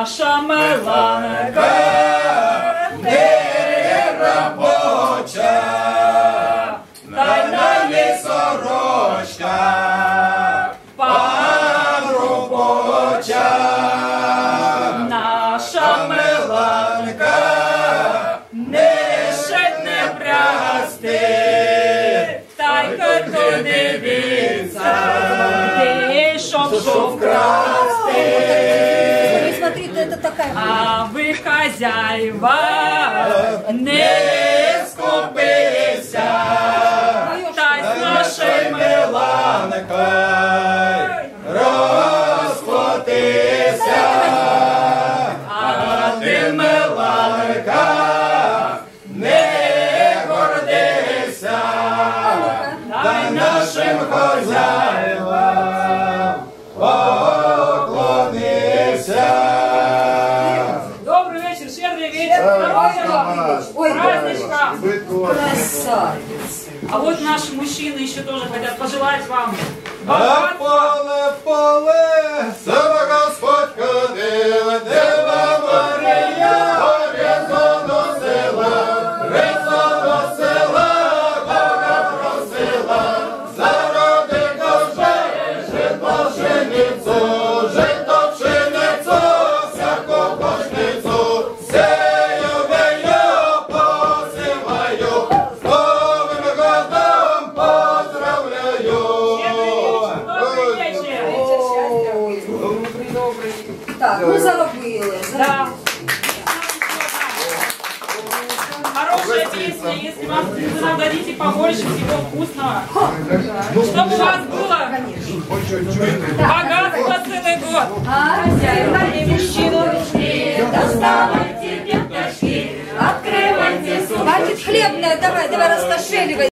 Наша Миланка не робоча, та й на ній сорочка, пан робоча. Наша Миланка не шить не прясти, та й хто дивиться, ти. Вы смотрите, это такая... А ви хазяїва не А вот наши мужчины еще тоже хотят пожелать вам богатства, Ой, Так, ну заробили. Да. Хорошая песня, если вам вы нам дадите побольше всего вкусного. Чтобы у вас было богатство целый год. А, хозяева и мужчину. Доставайте пятачки, открывайте. Хватит хлебная, давай, давай раскошеливай.